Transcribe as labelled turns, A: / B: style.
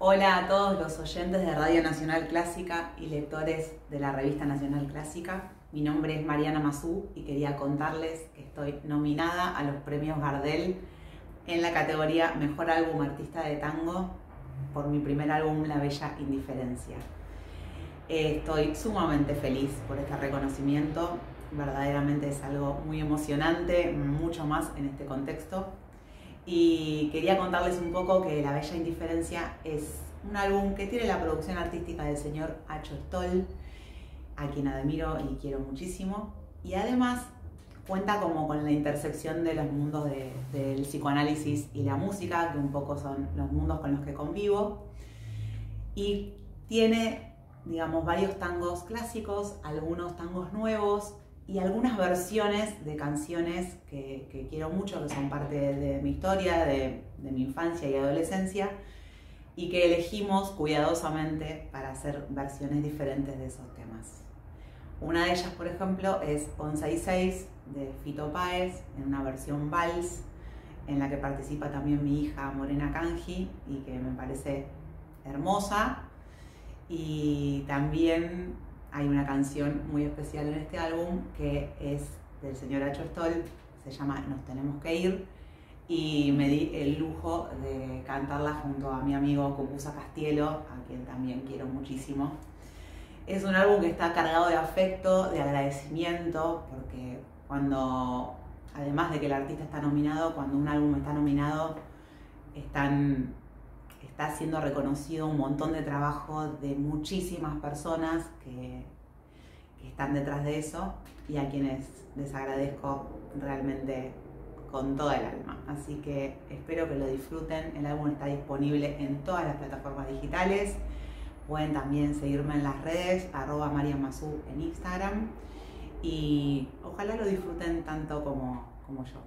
A: Hola a todos los oyentes de Radio Nacional Clásica y lectores de la revista Nacional Clásica. Mi nombre es Mariana Mazú y quería contarles que estoy nominada a los premios Gardel en la categoría Mejor Álbum Artista de Tango por mi primer álbum La Bella Indiferencia. Estoy sumamente feliz por este reconocimiento, verdaderamente es algo muy emocionante, mucho más en este contexto. Y quería contarles un poco que La Bella Indiferencia es un álbum que tiene la producción artística del señor Acho Stoll, a quien admiro y quiero muchísimo. Y además cuenta como con la intersección de los mundos del psicoanálisis y la música, que un poco son los mundos con los que convivo. Y tiene, digamos, varios tangos clásicos, algunos tangos nuevos y algunas versiones de canciones que, quiero mucho, que son parte de, mi historia, de, mi infancia y adolescencia, y que elegimos cuidadosamente para hacer versiones diferentes de esos temas. Una de ellas, por ejemplo, es 6 de Fito Páez, en una versión vals, en la que participa también mi hija Morena Kanji y que me parece hermosa. Y también hay una canción muy especial en este álbum que es del señor Acho Stoll, se llama Nos tenemos que ir y me di el lujo de cantarla junto a mi amigo Cucusa Castielo, a quien también quiero muchísimo. Es un álbum que está cargado de afecto, de agradecimiento, porque cuando, además de que el artista está nominado, cuando un álbum está nominado, están, está siendo reconocido un montón de trabajo de muchísimas personas que, están detrás de eso y a quienes les agradezco realmente con toda el alma. Así que espero que lo disfruten. El álbum está disponible en todas las plataformas digitales. Pueden también seguirme en las redes, arroba en Instagram. Y ojalá lo disfruten tanto como, como yo.